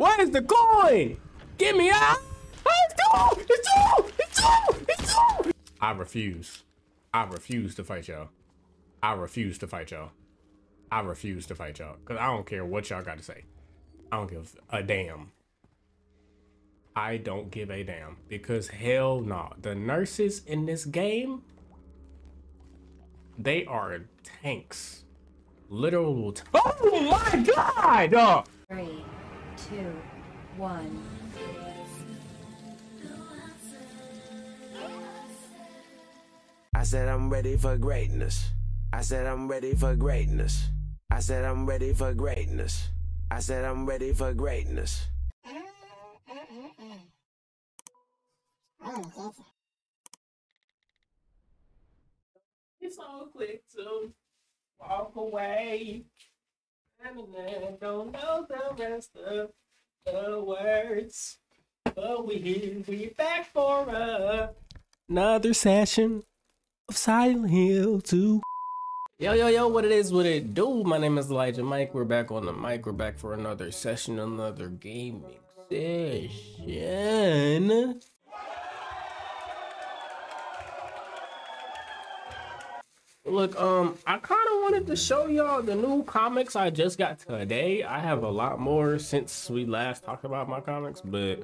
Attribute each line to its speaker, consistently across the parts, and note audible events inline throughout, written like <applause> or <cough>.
Speaker 1: What is the coin? Get me out! It's two! It's two! It's two! It's two! I refuse. I refuse to fight y'all. I refuse to fight y'all. I refuse to fight y'all. Cause I don't care what y'all got to say. I don't give a damn. I don't give a damn. Because hell no. The nurses in this game, they are tanks. Literal. Oh my god! Uh,
Speaker 2: two, one.
Speaker 3: I said I'm ready for greatness. I said I'm ready for greatness. I said I'm ready for greatness. I said I'm ready for greatness.
Speaker 1: It's all quick to walk away. Don't know the rest of the words. But we we back for a, another session of Silent Hill 2. Yo, yo, yo, what it is, what it do? My name is Elijah Mike. We're back on the mic. We're back for another session, another gaming session. Look, um, I kind of wanted to show y'all the new comics I just got today. I have a lot more since we last talked about my comics, but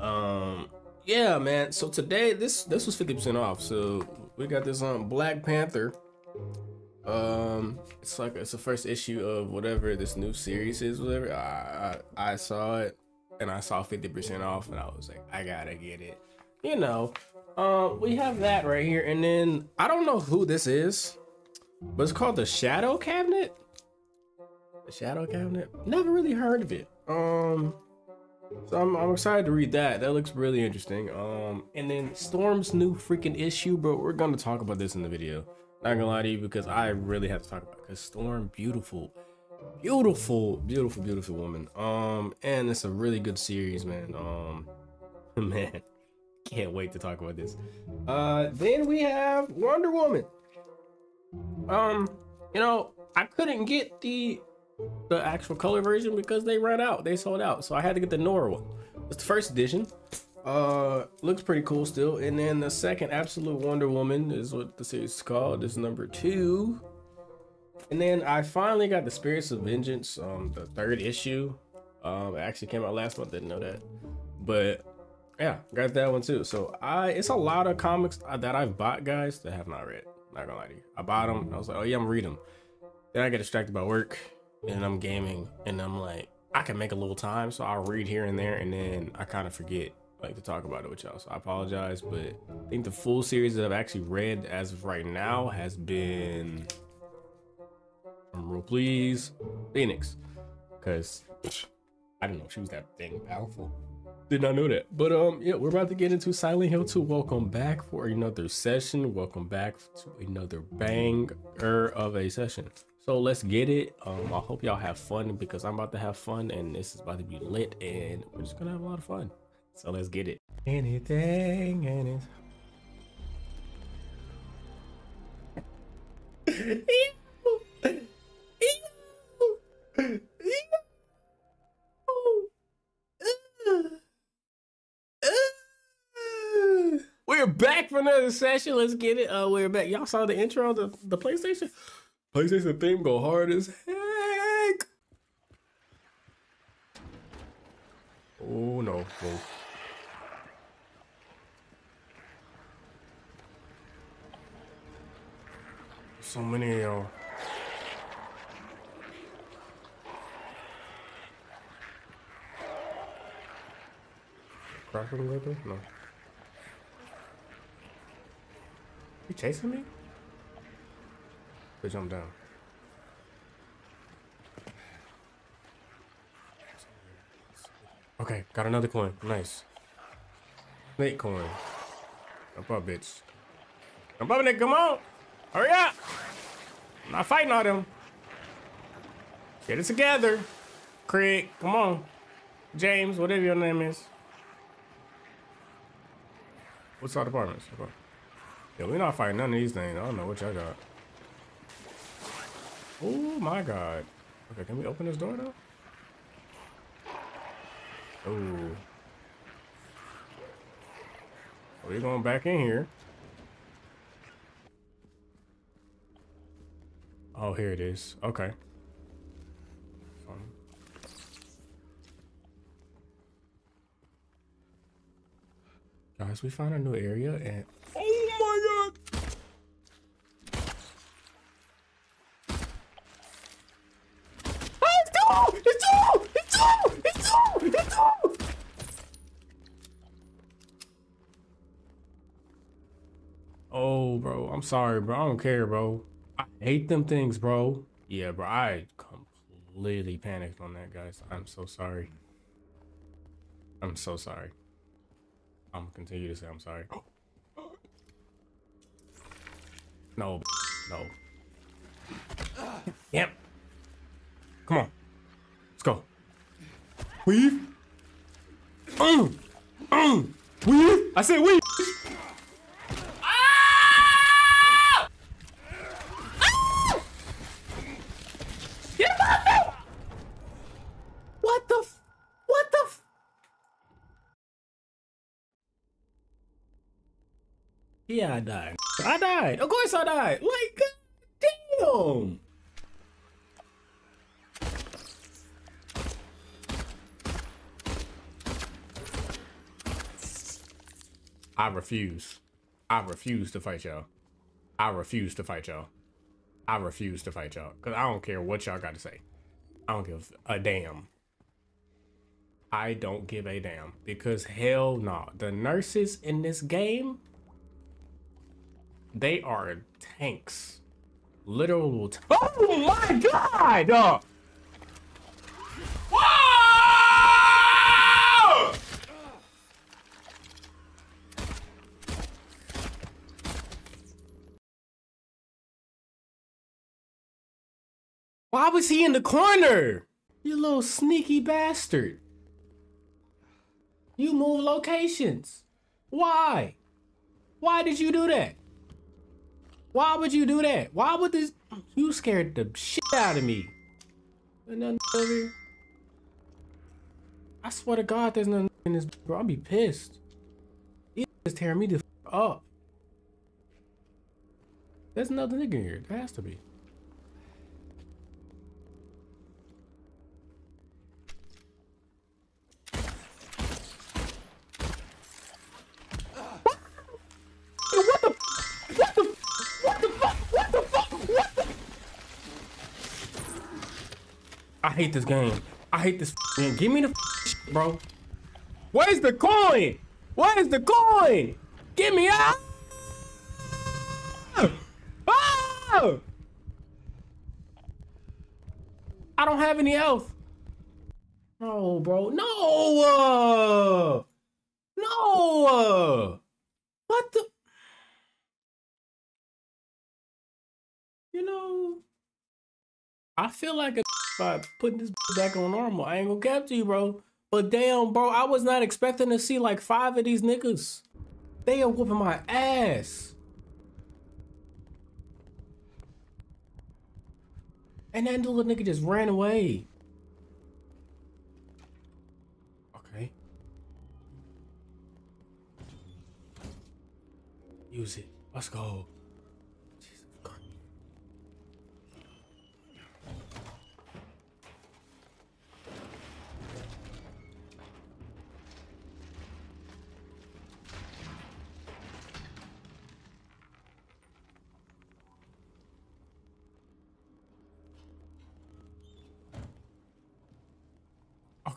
Speaker 1: um, yeah, man. So today, this this was fifty percent off. So we got this on um, Black Panther. Um, it's like it's the first issue of whatever this new series is. Whatever I I, I saw it and I saw fifty percent off, and I was like, I gotta get it. You know, uh, we have that right here, and then I don't know who this is, but it's called the Shadow Cabinet. The Shadow Cabinet. Never really heard of it. Um, so I'm, I'm excited to read that. That looks really interesting. Um, and then Storm's new freaking issue, bro. We're gonna talk about this in the video. Not gonna lie to you because I really have to talk about because Storm, beautiful, beautiful, beautiful, beautiful woman. Um, and it's a really good series, man. Um, <laughs> man can't wait to talk about this. Uh, then we have Wonder Woman. Um, you know, I couldn't get the the actual color version because they ran out. They sold out, so I had to get the Nora one. It's the first edition. Uh, looks pretty cool still. And then the second Absolute Wonder Woman is what the series is called. This is number two. And then I finally got the Spirits of Vengeance, um, the third issue. Um, it actually came out last month. Didn't know that, but yeah, got that one too. So I, it's a lot of comics uh, that I've bought, guys, that have not read. Not gonna lie to you, I bought them. I was like, oh yeah, I'm reading them. Then I get distracted by work, and I'm gaming, and I'm like, I can make a little time, so I'll read here and there, and then I kind of forget like to talk about it with y'all. So I apologize, but I think the full series that I've actually read as of right now has been, I'm real please, Phoenix, because <sniffs> I didn't know she was that dang powerful. Did not know that. But um, yeah, we're about to get into Silent Hill 2. Welcome back for another session. Welcome back to another banger of a session. So let's get it. Um, I hope y'all have fun because I'm about to have fun and this is about to be lit and we're just gonna have a lot of fun. So let's get it. Anything it's <laughs> We're back for another session. Let's get it. Uh, we're back. Y'all saw the intro the, the PlayStation? PlayStation theme go hard as heck. Oh no. So many of y'all. Cracking leather? No. You chasing me? Bitch, I'm down. Okay, got another coin. Nice. Snake coin. Jump up, bitch. Jump up, nigga. Come on. Hurry up. I'm not fighting all them. Get it together. Craig, come on. James, whatever your name is. What's our departments? Okay. Yeah, we're not fighting none of these things. I don't know what y'all got. Oh my god. Okay, can we open this door though? Oh. oh we're going back in here. Oh, here it is. Okay. Fun. Guys, we found a new area and oh my god! Oh, it's two! It's two! It's two! It's two! It's two! Oh, bro, I'm sorry, bro. I don't care, bro. I hate them things, bro. Yeah, bro. I completely panicked on that, guys. I'm so sorry. I'm so sorry. I'm gonna continue to say I'm sorry. No, no. Yep. Come on. Let's go. Weave. Mm. Mm. Weave. I said weave. Ah! Ah! Get off me! What the f- What the f- Yeah, I died. I died. Of course I died. Like, damn. I refuse. I refuse to fight y'all. I refuse to fight y'all. I refuse to fight y'all. Cause I don't care what y'all got to say. I don't give a damn. I don't give a damn. Because hell no. The nurses in this game, they are tanks. Literal. T- oh my god! Uh, Whoa! Why was he in the corner? You little sneaky bastard. You move locations. Why? Why did you do that? Why would you do that? Why would this? You scared the shit out of me. I swear to God, there's nothing in this, bro. I'll be pissed. He is tearing me the up. There's another nigga in here. There has to be. I hate this game. I hate this game. Give me the bro. Where's the coin? Where's the coin? Get me out! Ah! I don't have any health. No, bro. No! Uh, no! Uh, what the? You know, I feel like a <laughs> by putting this <laughs> back on normal. I ain't gonna cap to you, bro. But damn, bro, I was not expecting to see like five of these niggas. They are whooping my ass. And that little nigga just ran away. Okay. Use it. Let's go.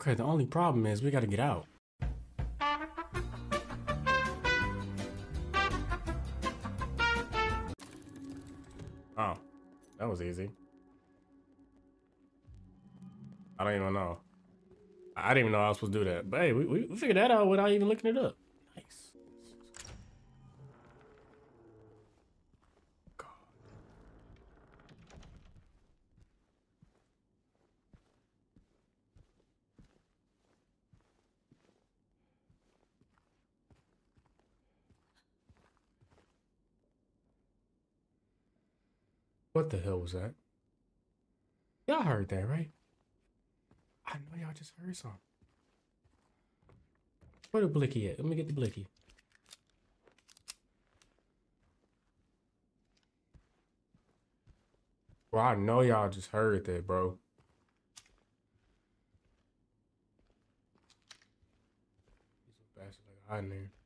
Speaker 1: Okay, the only problem is we gotta get out. Oh, that was easy. I don't even know. I didn't even know I was supposed to do that. But hey, we, we figured that out without even looking it up. Nice. God. What the hell was that? Y'all heard that, right? I know y'all just heard something. Where the blicky at? Let me get the blicky. Bro, I know y'all just heard that, bro. He's a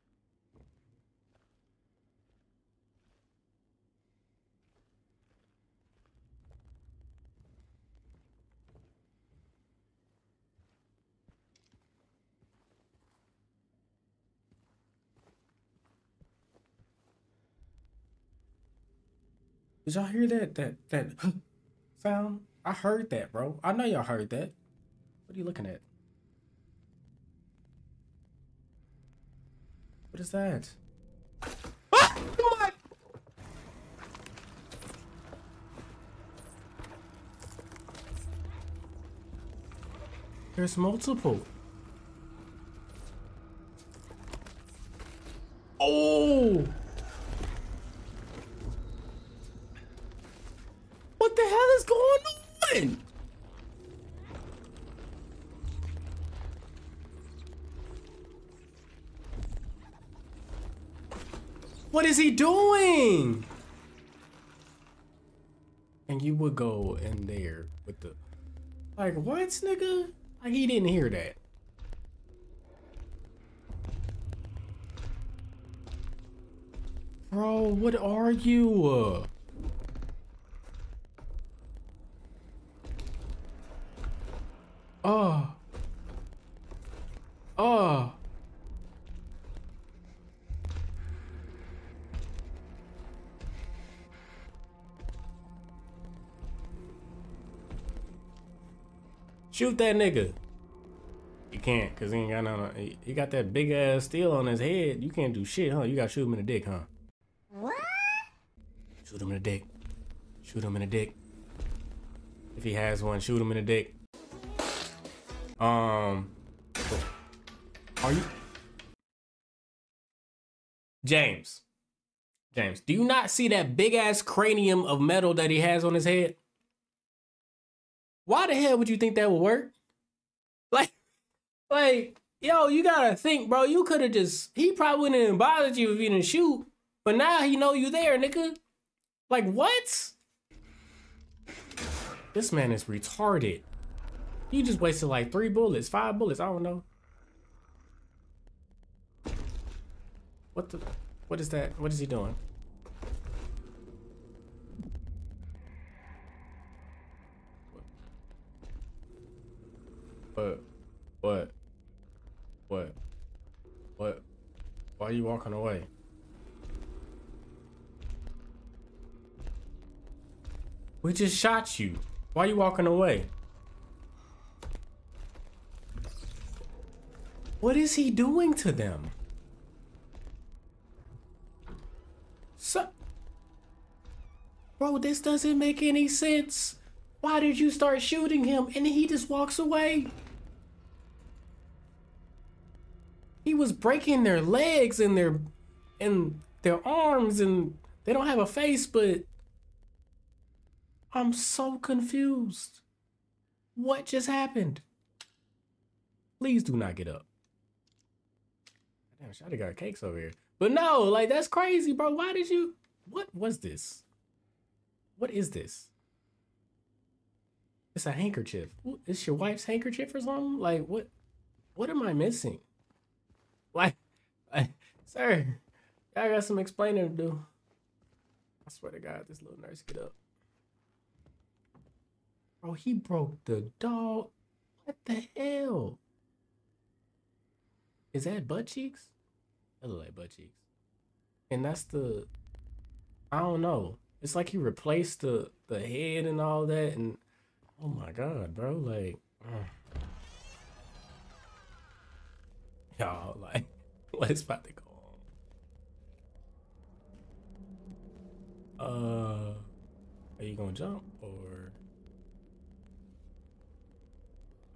Speaker 1: Did y'all hear that? That that <gasps> sound? I heard that, bro. I know y'all heard that. What are you looking at? What is that? <gasps> There's multiple. Oh! Is he doing? And you would go in there with the like what nigga? Like he didn't hear that. Bro, what are you? Shoot that nigga. You can't, cause he ain't got no. He, he got that big ass steel on his head. You can't do shit, huh? You gotta shoot him in the dick, huh?
Speaker 2: What?
Speaker 1: Shoot him in the dick. Shoot him in the dick. If he has one, shoot him in the dick. Um, are you James? James, do you not see that big ass cranium of metal that he has on his head? Why the hell would you think that would work? Like, <laughs> like, yo, you gotta think, bro. You could have just he probably wouldn't even bothered you if you didn't shoot, but now he know you there, nigga. Like what? This man is retarded. You just wasted like three bullets, five bullets. I don't know. What the? What is that? What is he doing? What? What? What? What? Why are you walking away? We just shot you. Why are you walking away? What is he doing to them? So, bro, this doesn't make any sense. Why did you start shooting him and he just walks away? He was breaking their legs and their and their arms and they don't have a face, but I'm so confused. What just happened? Please do not get up. Damn, Shotty got cakes over here. But no, like that's crazy, bro. Why did you? What was this? What is this? It's a handkerchief. It's your wife's handkerchief or something? Like what? What am I missing? Like, like sir, I got some explaining to do. I swear to God, this little nurse get up. Bro, he broke the dog. What the hell? Is that butt cheeks? That look like butt cheeks. And that's the I don't know. It's like he replaced the the head and all that and oh my god, bro, like. Y'all like <laughs> what's about to go on? Uh are you gonna jump or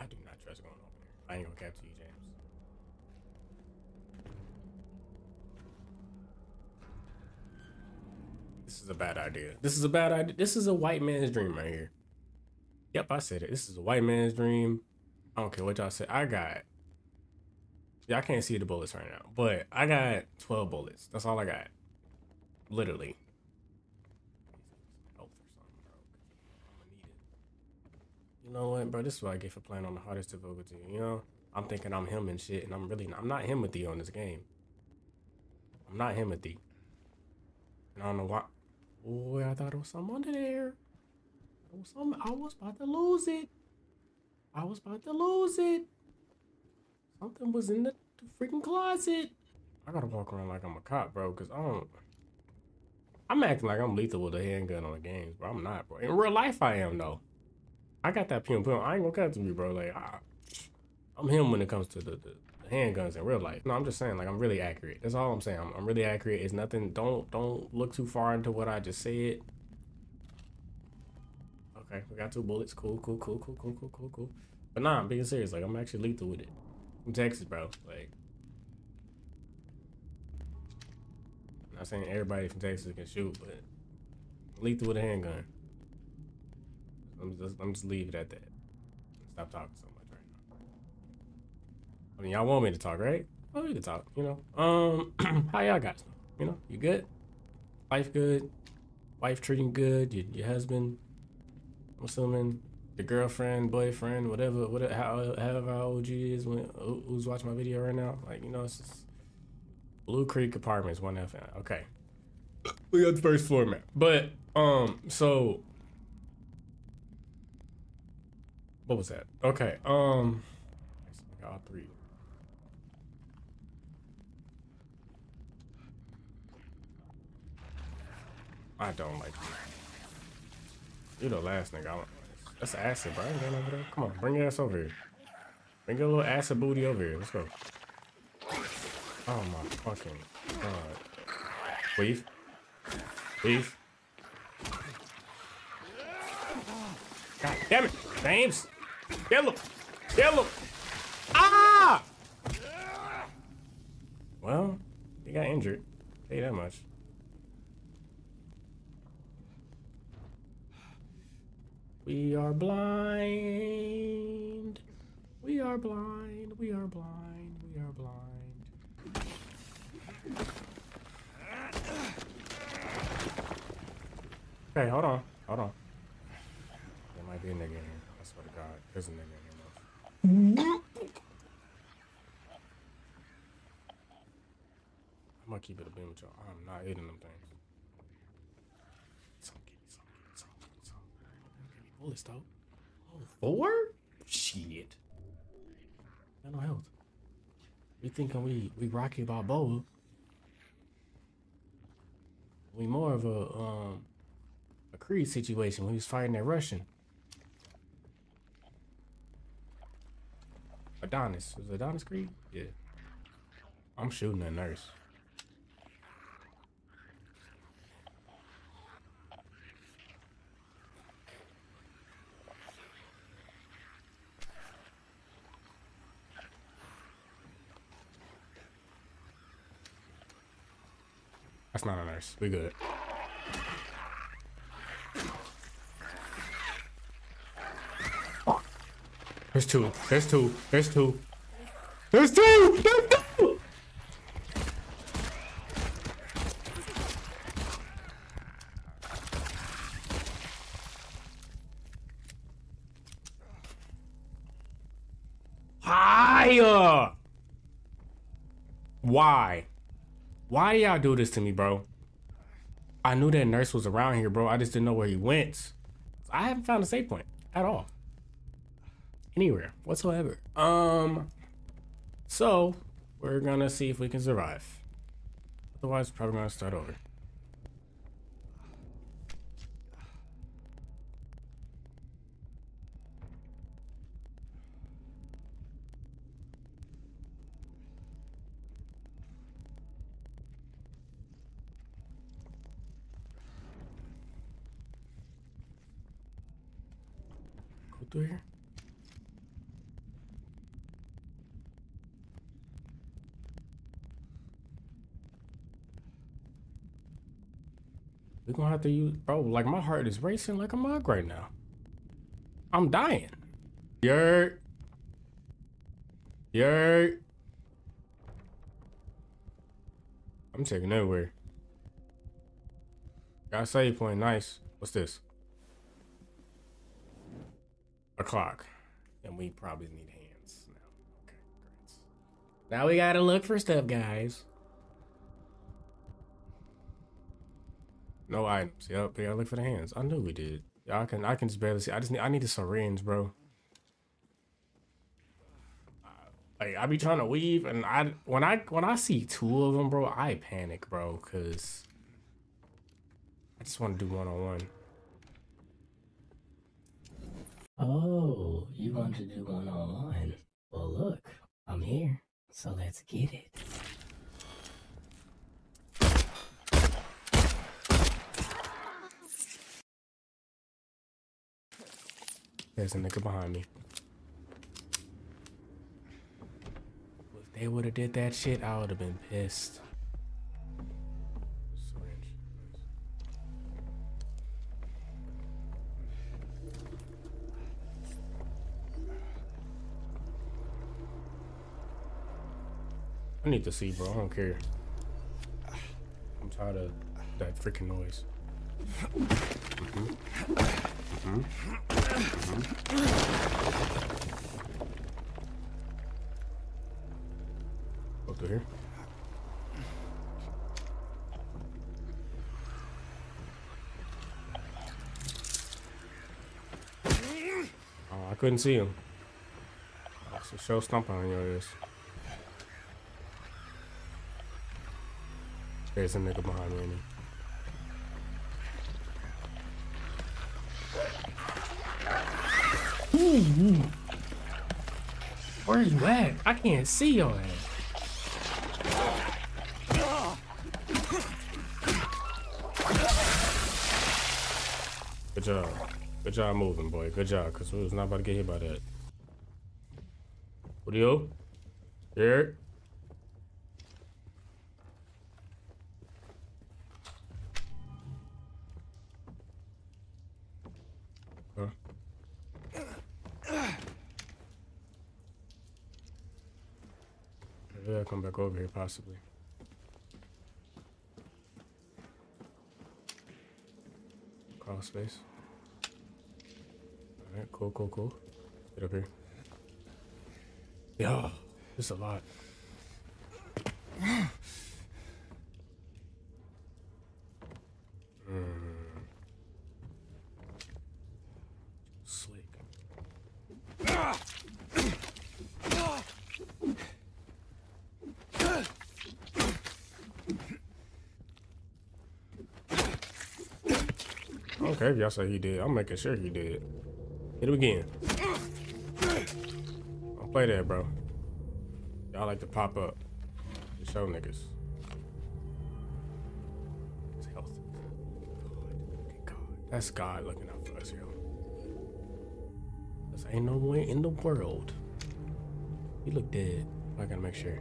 Speaker 1: I do not trust going over there. I ain't gonna capture you, James. This is a bad idea. This is a bad idea. This is a white man's dream right here. Yep, I said it. This is a white man's dream. I don't care what y'all say. I got I can't see the bullets right now, but I got 12 bullets. That's all I got. Literally. You know what, bro? This is what I get for playing on the hardest difficulty. You know, I'm thinking I'm him and shit, and I'm really not. I'm not Himothy on this game. I'm not Himothy. And I don't know why. Boy, I thought it was something under there. It was something. I was about to lose it. I was about to lose it. Something was in the, the freaking closet. I gotta walk around like I'm a cop, bro, because I don't. I'm acting like I'm lethal with a handgun on the games, but I'm not, bro. In real life, I am, though. I got that pum. I ain't gonna cut to me, bro. Like, I, I'm him when it comes to the, the, the handguns in real life. No, I'm just saying, like, I'm really accurate. That's all I'm saying. I'm, I'm really accurate. It's nothing. Don't don't look too far into what I just said. Okay, we got two bullets. Cool, cool, cool, cool, cool, cool, cool, cool. But nah, I'm being serious. Like, I'm actually lethal with it. From Texas, bro. Like, I'm not saying everybody from Texas can shoot, but lethal with a handgun. I'm just, I'm just leave it at that. Stop talking so much right now. I mean, y'all want me to talk, right? Well, we can talk. You know. Um, <clears throat> how y'all guys? You know, you good? Life good? Wife treating good? Your, your husband? I'm assuming girlfriend, boyfriend, whatever, whatever, how, however old you is, when, who's watching my video right now. Like, you know, it's just Blue Creek Apartments, one F. Okay, we got the first floor map, but um, so what was that? Okay, um, all three. I don't like you. You're the last nigga. I don't, that's acid, bro. I ain't going over there. Come on, bring your ass over here. Bring your little acid booty over here. Let's go. Oh my fucking god. Leave. Leave. God damn it. James. Kill him. Kill him. Ah! Well, he got injured. Tell that much. We are blind. We are blind. We are blind. We are blind. Hey, hold on. Hold on. There might be a nigga in here. I swear to God. There's a nigga in here. I'm gonna keep it a beam with y'all. I'm not hitting them things. Some, give me some, give me some, give me some. Me bullets, though. Oh, four? Shit. Got no health. We thinking we we Rocky Balboa. We more of a um a Creed situation when he was fighting that Russian. Adonis. Was Adonis Creed? Yeah. I'm shooting a nurse. That's not a nurse. We good. There's two. There's two. There's two. There's two. Fire! Why? Why do y'all do this to me, bro? I knew that nurse was around here, bro. I just didn't know where he went. I haven't found a save point at all. Anywhere whatsoever. Um, so we're gonna see if we can survive. Otherwise, we're probably gonna start over. Go through here. We're gonna have to use, bro. Like my heart is racing like a mug right now. I'm dying. Yurt. Yurt. I'm taking everywhere. Got a save point. Nice. What's this? A clock. And we probably need hands now. Okay, great. Now we gotta look for stuff, guys. No items. Yep, we gotta look for the hands. I knew we did. Y'all can I can just barely see. I just need I need a syringe, bro. Like I be trying to weave, and I when I when I see two of them, bro, I panic, bro, cause I just want to do one on one.
Speaker 4: Oh, you want to do one on one? Well, look, I'm here, so let's get it.
Speaker 1: There's a nigga behind me. If they would have did that shit, I would have been pissed. I need to see, bro. I don't care. I'm tired of that freaking noise. Mm-hmm. Mm-hmm. Through here. Oh, I couldn't see him. A show stomping on your ass. There's a nigga behind me. Where you at? I can't see your ass. Good job. Good job moving, boy. Good job, because we was not about to get hit by that. What are you? Here? Come back over here, possibly. Crawl space. Alright, cool, cool, cool. Get up here. Yeah, it's a lot. Mm. Slick. Okay, if y'all say he did, I'm making sure he did. Hit him again. Don't play that, bro. Y'all like to pop up. To show niggas. His health. God, God. That's God looking out for us, yo. Cause ain't no way in the world. He look dead. I gotta make sure.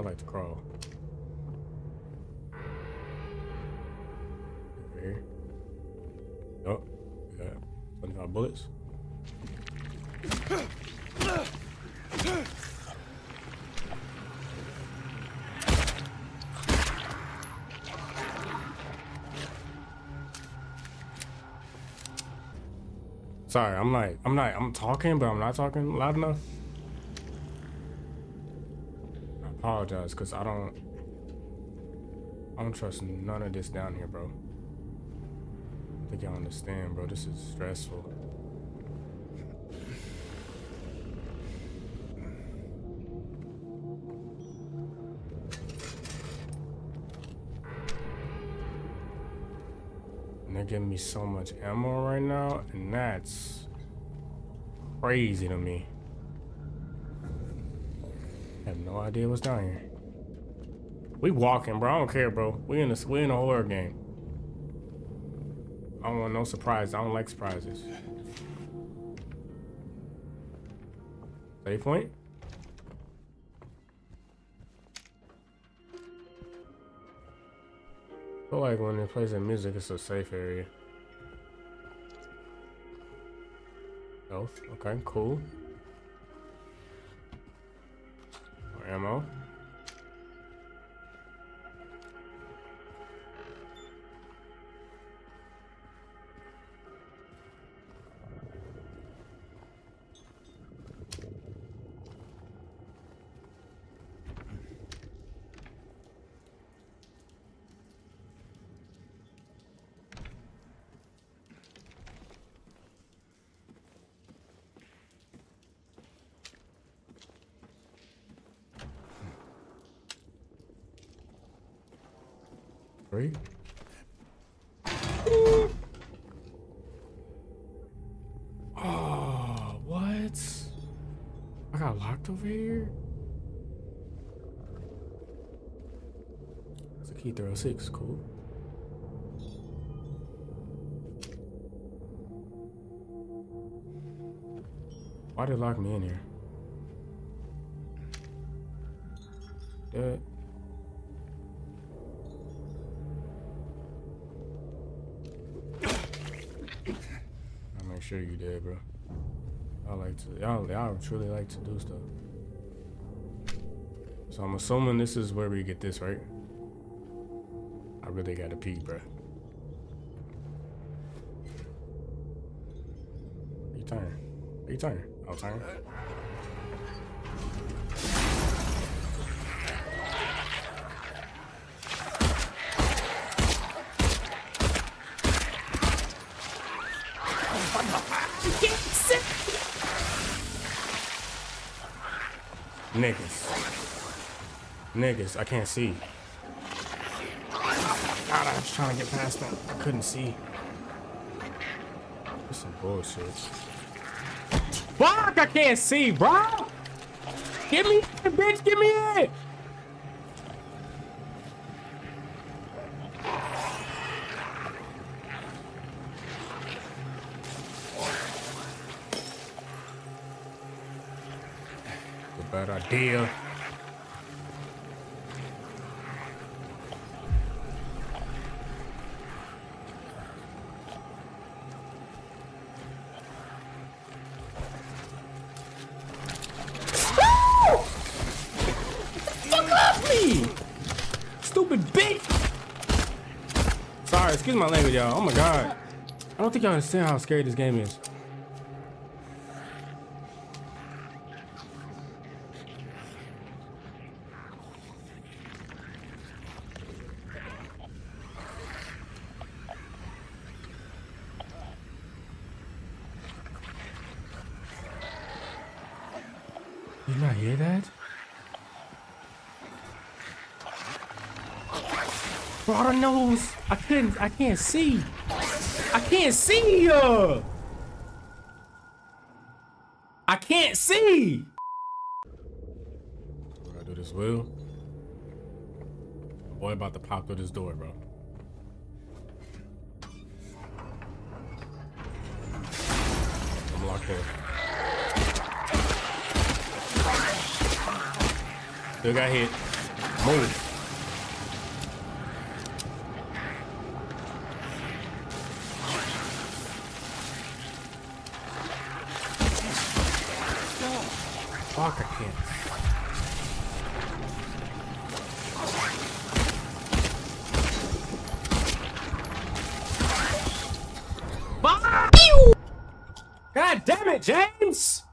Speaker 1: I like to crawl. Here. Oh, got 25 bullets. Sorry, I'm like, I'm not, I'm talking, but I'm not talking loud enough. I apologize, cause I don't, I don't trust none of this down here, bro. I think y'all understand, bro. This is stressful. And they're giving me so much ammo right now, and that's crazy to me. No idea what's down here. We walking, bro. I don't care, bro. We in a we in a horror game. I don't want no surprise. I don't like surprises. Save point. I feel like when it plays that music, it's a safe area. Health. Okay, cool. Ammo. 06, cool. Why did it lock me in here? That. I'll make sure you did, bro. I like to, y'all, y'all truly like to do stuff. So I'm assuming this is where we get this, right? Really gotta pee, bro. You turn. You turn. I'll turn. Niggas. Niggas, I can't see. God, I was trying to get past that. I couldn't see. This some bullshit. Fuck, I can't see, bro! Give me in, bitch, get me in! A bad idea. Stupid bitch! Sorry, excuse my language, y'all. Oh my god. I don't think y'all understand how scary this game is. You not hear that? Bro, I don't know. I couldn't. I can't see. I can't see ya. I can't see. I do this will. Boy, about to pop through this door, bro. I'm locked in. Still got hit. Move. Fuck, I can't. God damn it, James!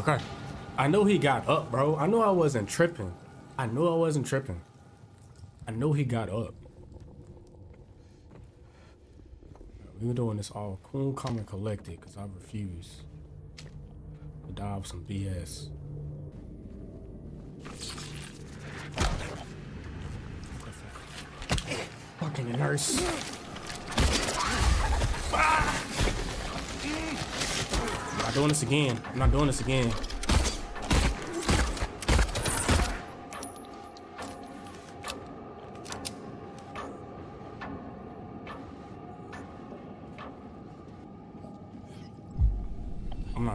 Speaker 1: Okay. I know he got up, bro. I know I wasn't tripping. I know I wasn't tripping. I know he got up. We were doing this all cool, calm, and collected because I refuse to die of some BS. Fucking nurse. I'm not doing this again. I'm not doing this again.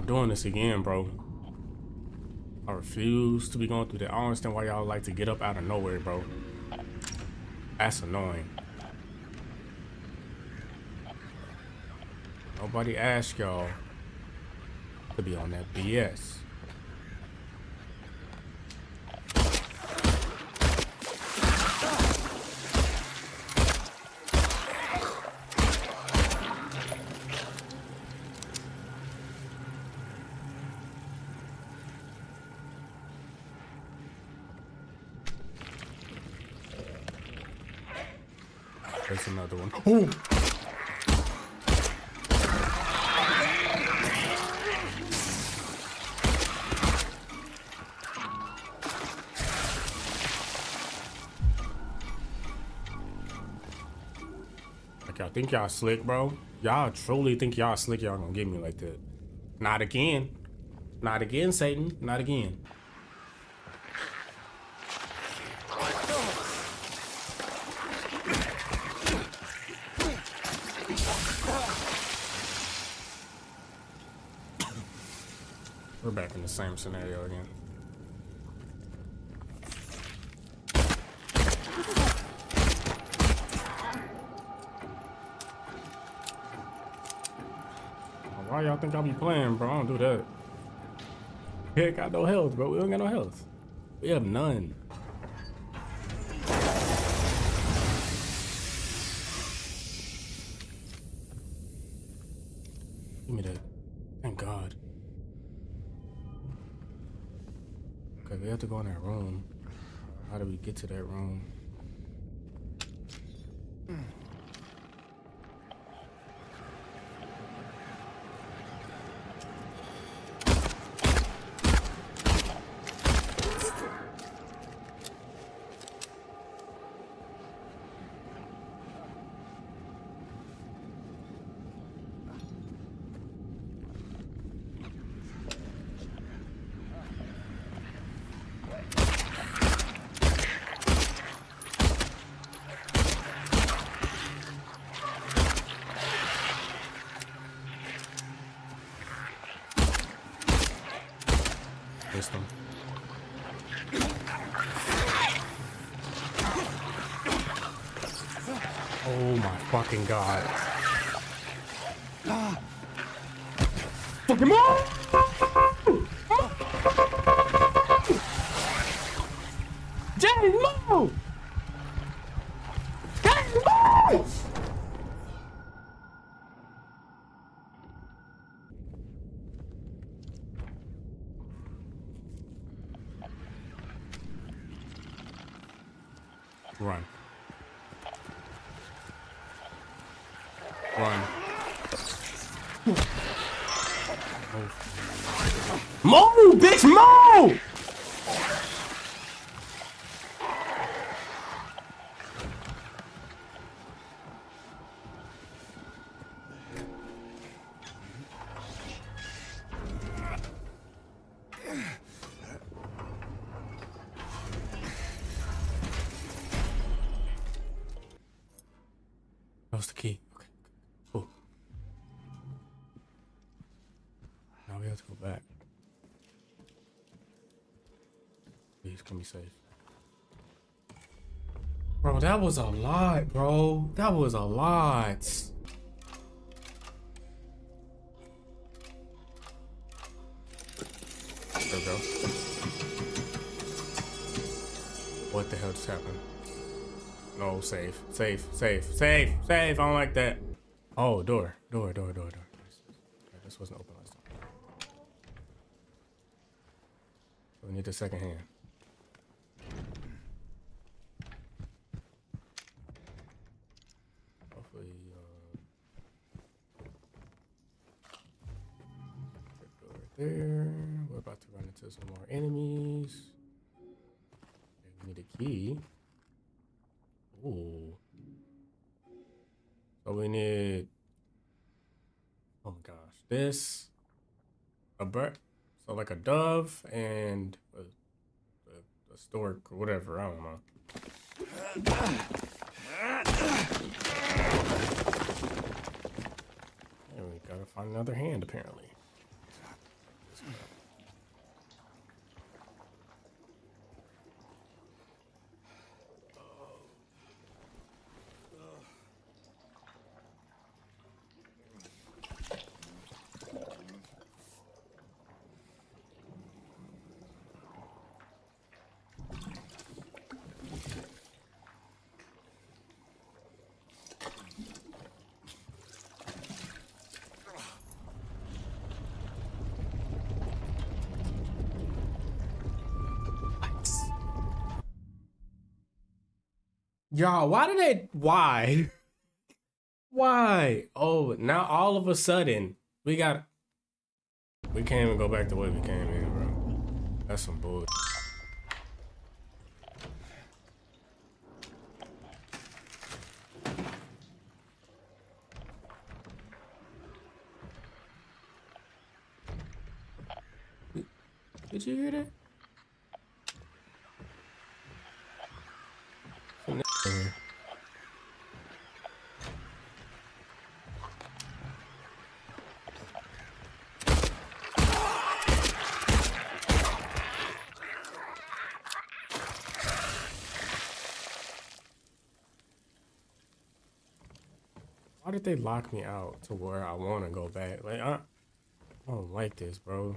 Speaker 1: Doing this again, bro. I refuse to be going through that. I don't understand why y'all like to get up out of nowhere, bro. That's annoying. Nobody asked y'all to be on that BS. There's another one. Ooh. Like y'all think y'all slick, bro? Y'all truly think y'all slick? Y'all gonna get me like that? Not again. Not again, Satan. Not again. We're back in the same scenario again. Why y'all think I'll be playing, bro? I don't do that. Ain't got no health, bro. We don't got no health. We have none. Give me that. Thank God. Okay, we have to go in that room. How do we get to that room? Missed him. Oh my fucking god. Fucking move! Move, bitch, move! Safe. Bro, that was a lot, bro. That was a lot. There we go. What the hell just happened? No, safe, safe, safe, safe, safe. I don't like that. Oh, door, door, door, door, door. This wasn't open last time. We need the second hand. Some more enemies. We need a key. Ooh. So we need. Oh my gosh, this, a bird, so like a dove and a, a, a stork or whatever. I don't know. And we gotta find another hand apparently. Y'all, why did they? Why? Why? Oh, now all of a sudden we got. We can't even go back the way we came in, bro. That's some bull. Did you hear that? Some in here. Why did they lock me out to where I want to go back? Like I, I don't like this, bro.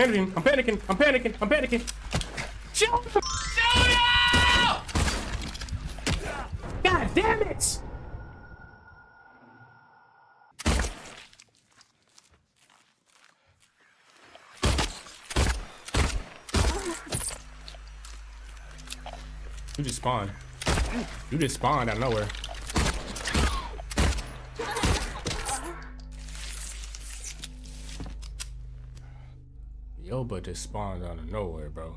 Speaker 1: Panicking, I'm panicking, I'm panicking, I'm panicking. Shoot! Shoot! God damn it! You just spawned. You just spawned out of nowhere. Yo, but just spawned out of nowhere, bro.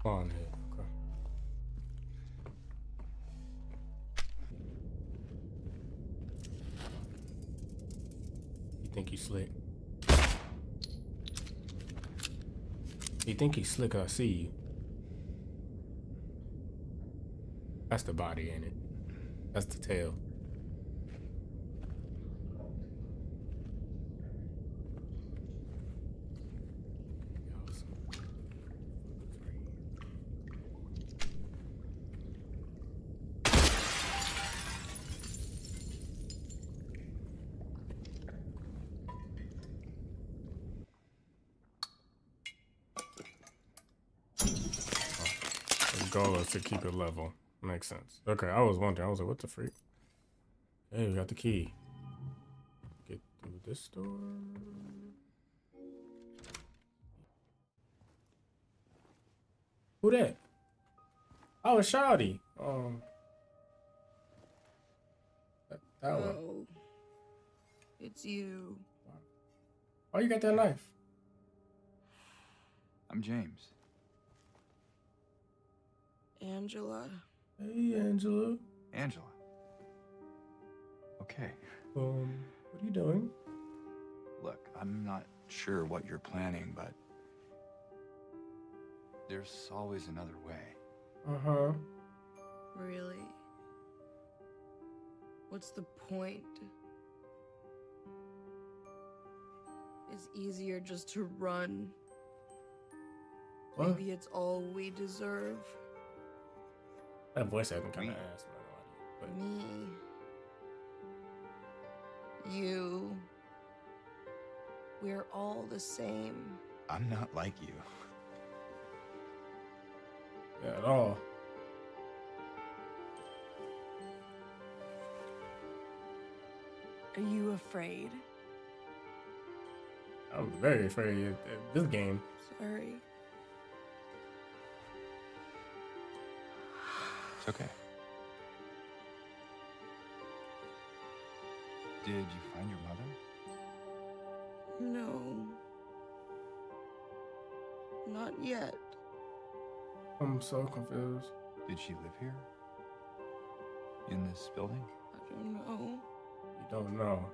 Speaker 1: Spawn hit. You think you slick? You think he's slick? I see you. That's the body, ain't it? That's the tail. The goal is to keep it level. Makes sense. Okay, I was wondering. I was like, what the freak? Hey, we got the key. Get through this door. Who that? Oh, it's Shawty. Um, that, that one.
Speaker 5: Oh, it's you.
Speaker 1: Oh, you got that knife?
Speaker 6: I'm James.
Speaker 5: Angela.
Speaker 1: Hey, Angela.
Speaker 6: Angela. Okay.
Speaker 1: Um, what are you doing?
Speaker 6: Look, I'm not sure what you're planning, but there's always another way.
Speaker 1: Uh huh.
Speaker 5: Really? What's the point? It's easier just to run.
Speaker 1: What?
Speaker 5: Maybe it's all we deserve.
Speaker 1: That voice acting kind of
Speaker 6: Me.
Speaker 1: ass, but
Speaker 5: Me. You. We're all the same.
Speaker 6: I'm not like you.
Speaker 1: yeah, at all.
Speaker 5: Are you afraid?
Speaker 1: I'm very afraid of of this game.
Speaker 5: Sorry.
Speaker 6: Okay. Did you find your mother?
Speaker 5: No. Not yet.
Speaker 1: I'm so confused.
Speaker 6: Did she live here? In this building?
Speaker 5: I don't know.
Speaker 1: You don't know.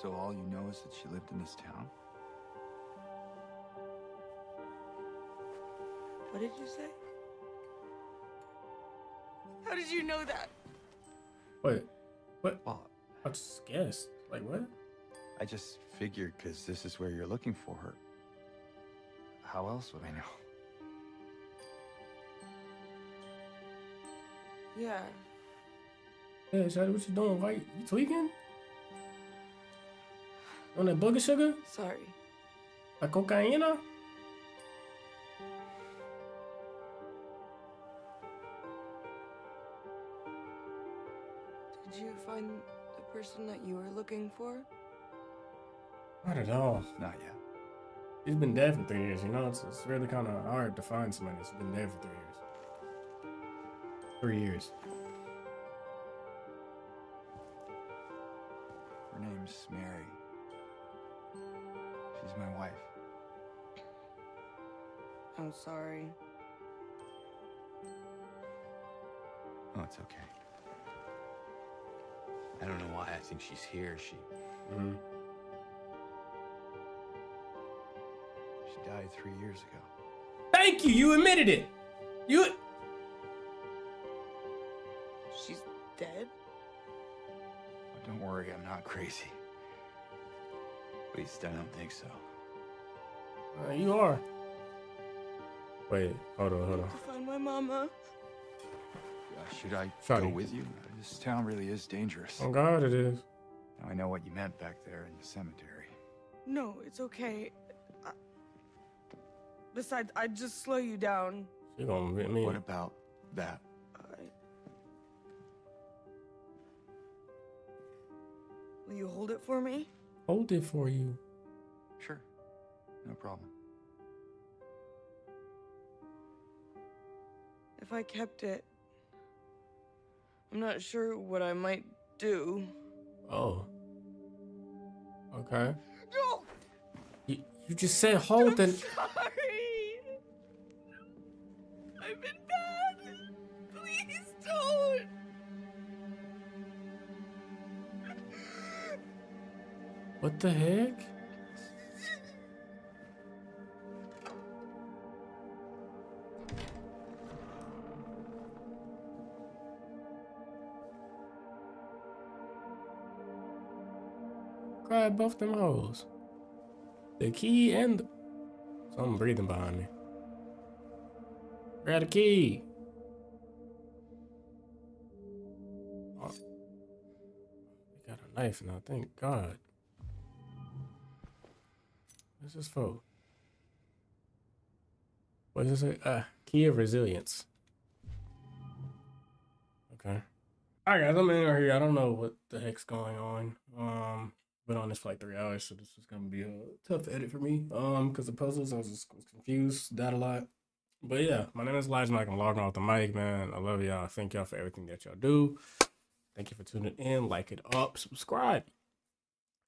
Speaker 6: So all you know is that she lived in this town?
Speaker 5: What did you say? How did you know that?
Speaker 1: Wait, what?
Speaker 6: Well,
Speaker 1: I just guessed. Like what?
Speaker 6: I just figured because this is where you're looking for her. How else would I know?
Speaker 5: Yeah.
Speaker 1: Yeah, Shadi, what you doing? Why you you tweaking? On that booger sugar?
Speaker 5: Sorry.
Speaker 1: La cocaína?
Speaker 5: Person that you were looking for?
Speaker 1: Not at all.
Speaker 6: Not yet.
Speaker 1: He's been dead for three years, you know? It's, it's really kind of hard to find somebody that's been dead for three years. Three years.
Speaker 6: Her name's Mary. She's my wife.
Speaker 5: I'm sorry.
Speaker 7: Oh, it's okay. I don't know why I think she's here. She
Speaker 1: hmm
Speaker 6: She died three years ago.
Speaker 1: Thank you. You admitted it. You.
Speaker 5: She's dead?
Speaker 6: But don't worry, I'm not crazy. At least I don't think so.
Speaker 1: Uh, you are. Wait. Hold on. Hold on.
Speaker 5: To find my mama.
Speaker 6: Uh, should I
Speaker 1: Sorry.
Speaker 6: go with you? This town really is dangerous.
Speaker 1: Oh God, it is.
Speaker 6: Now, I know what you meant back there in the cemetery.
Speaker 5: No, it's okay. I... Besides, I'd just slow you down.
Speaker 1: She gonna hit me.
Speaker 6: What about that?
Speaker 5: I... Will you hold it for me?
Speaker 1: Hold it for you.
Speaker 6: Sure. No problem.
Speaker 5: If I kept it, I'm not sure what I might do.
Speaker 1: Oh. Okay.
Speaker 5: No!
Speaker 1: You, you just said hold
Speaker 5: I'm
Speaker 1: it.
Speaker 5: sorry. I've been bad. Please don't.
Speaker 1: What the heck? Grab both them holes. The key and the... Something breathing behind me. Grab the key. Oh. Got a knife now, thank God. What's this for? What does it say? Uh, key of resilience. Okay. Alright guys, I'm in here. I don't know what the heck's going on. Um, been on this for like three hours, so this is gonna be a tough edit for me. Um, because the puzzles, I was just confused, that a lot. But yeah, my name is Elijah Mike. I'm logging off the mic, man. I love y'all. Thank y'all for everything that y'all do. Thank you for tuning in. Like it up, subscribe,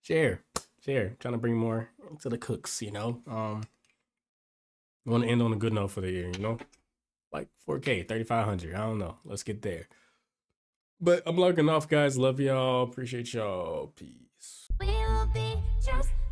Speaker 1: share, share. trying to bring more to the cooks, you know. Um, want to end on a good note for the year, you know, like 4K, 3500. I don't know. Let's get there. But I'm logging off, guys. Love y'all. Appreciate y'all. Peace.
Speaker 8: Just